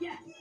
Yes.